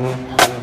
Mm-hmm.